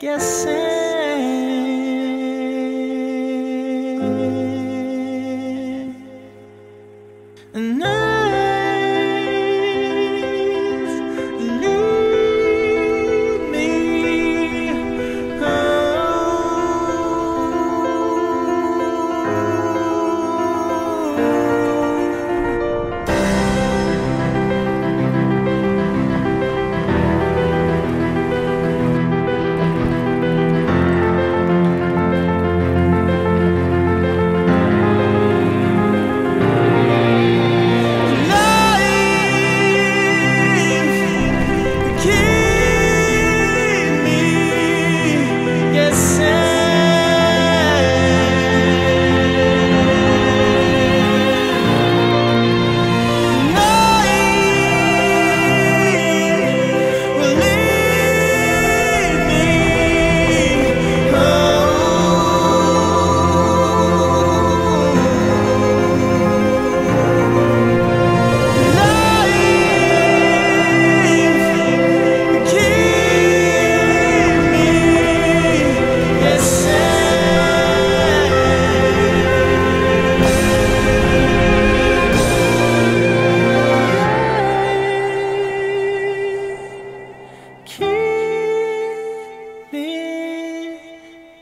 guessing. And nights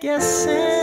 guessing.